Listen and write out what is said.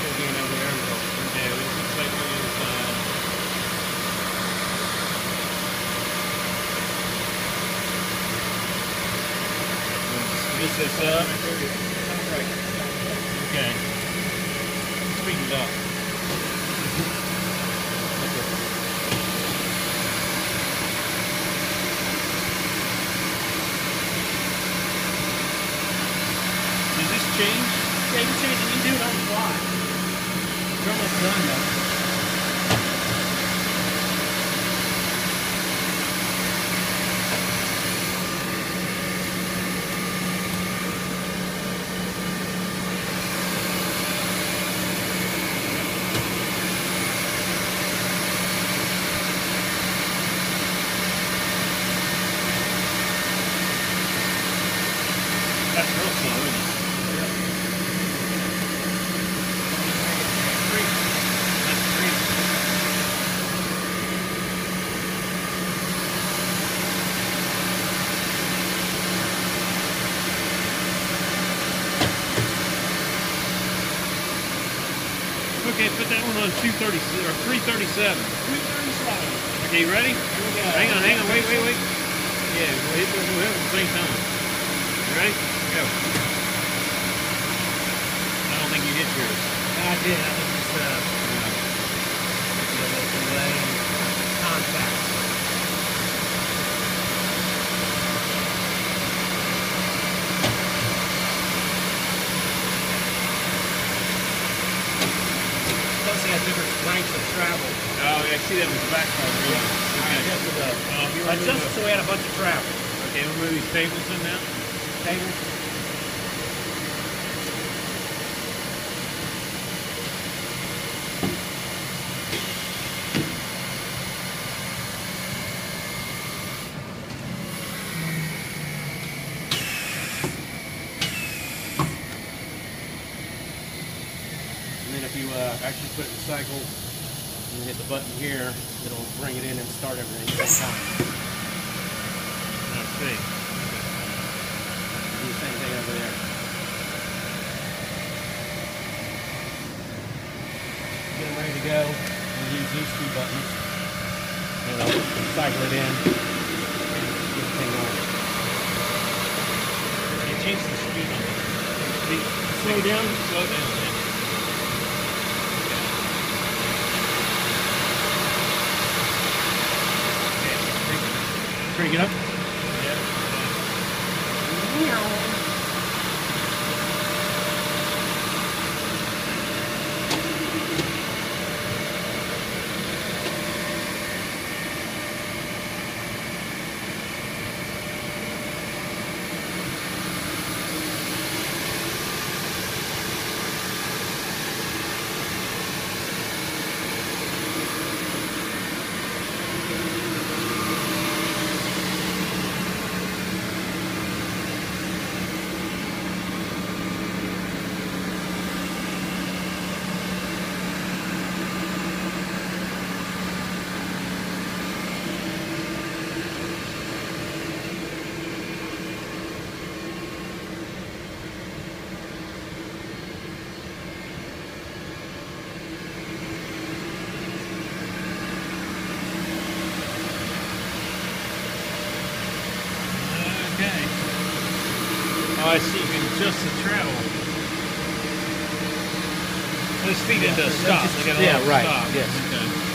cycle doing over there. Uh, this uh, This is up. Okay. Speed it up. Does this change? Yeah, you can change it. You can do it on the fly. Done though. Okay, put that one on 230 or 337. 337. Okay, you ready? Here we go. Hang on, hang on, wait, wait, wait. Yeah, we'll hit, we'll hit at the same time. You ready? Go. I don't think you hit yours. I did. I think it's uh, the the delay and contact. Plus, they lengths of travel. Oh, yeah, I see that was the back part. I Okay. adjusted the. If you I remove adjusted so we had a bunch of travel. Okay, we'll move these tables in now. Table. And then if you uh, actually put it in cycle, and hit the button here, it'll bring it in and start everything at the same time. Let's see. Do the same thing over there. Get them ready to go. We'll use these two buttons. And it'll cycle it in and get the thing going. Okay, change the speed on it. Slow down. Slow down. yeah. Okay, Crank up. Yeah. Okay. Oh, Oh, I see. You can adjust the travel. Let's feed into a stop. At Yeah, right, Stop. yes. Okay.